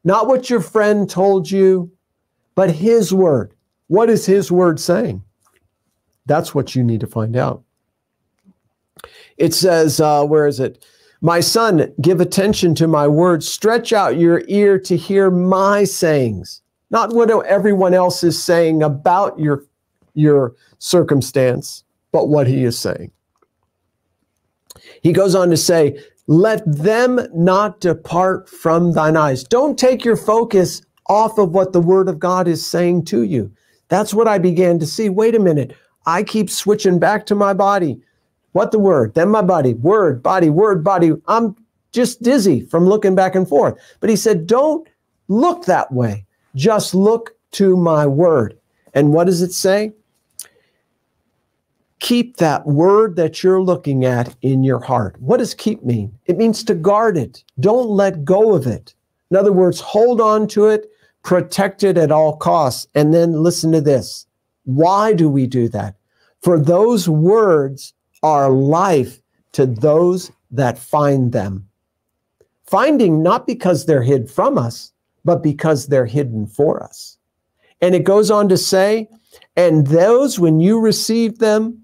not what your friend told you, but his word. What is his word saying? That's what you need to find out. It says, uh, where is it? My son, give attention to my words. Stretch out your ear to hear my sayings, not what everyone else is saying about your your circumstance, but what he is saying. He goes on to say, Let them not depart from thine eyes. Don't take your focus off of what the word of God is saying to you. That's what I began to see. Wait a minute. I keep switching back to my body. What the word? Then my body, word, body, word, body. I'm just dizzy from looking back and forth. But he said, don't look that way. Just look to my word. And what does it say? Keep that word that you're looking at in your heart. What does keep mean? It means to guard it. Don't let go of it. In other words, hold on to it, protect it at all costs. And then listen to this. Why do we do that? For those words are life to those that find them. Finding not because they're hid from us, but because they're hidden for us. And it goes on to say, and those, when you receive them,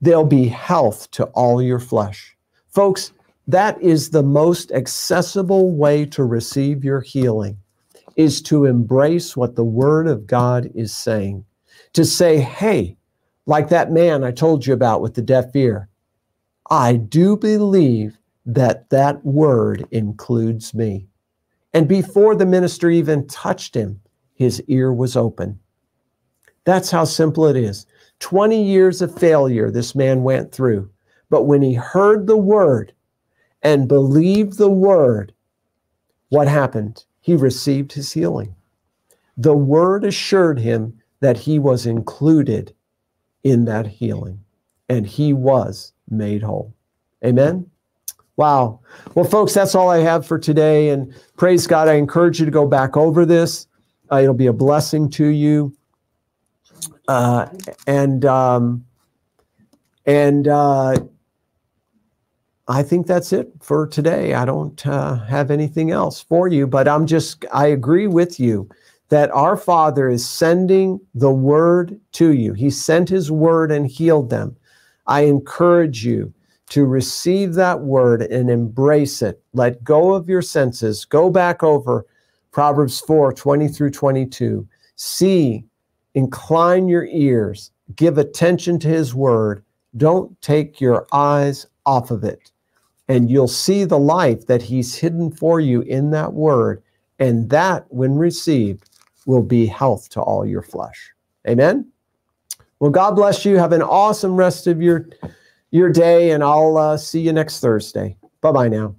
there'll be health to all your flesh. Folks, that is the most accessible way to receive your healing is to embrace what the word of God is saying. To say, hey, like that man I told you about with the deaf ear, I do believe that that word includes me. And before the minister even touched him, his ear was open. That's how simple it is. 20 years of failure this man went through. But when he heard the word and believed the word, what happened? He received his healing. The word assured him that he was included in that healing and he was made whole. Amen. Wow. Well, folks, that's all I have for today. And praise God. I encourage you to go back over this. Uh, it'll be a blessing to you. Uh, and um, and uh, I think that's it for today. I don't uh, have anything else for you, but I'm just, I agree with you that our Father is sending the word to you. He sent his word and healed them. I encourage you to receive that word and embrace it. Let go of your senses. Go back over Proverbs 4 20 through 22. See, incline your ears, give attention to his word. Don't take your eyes off of it. And you'll see the life that he's hidden for you in that word. And that, when received, will be health to all your flesh. Amen. Well, God bless you. Have an awesome rest of your your day, and I'll uh, see you next Thursday. Bye bye now.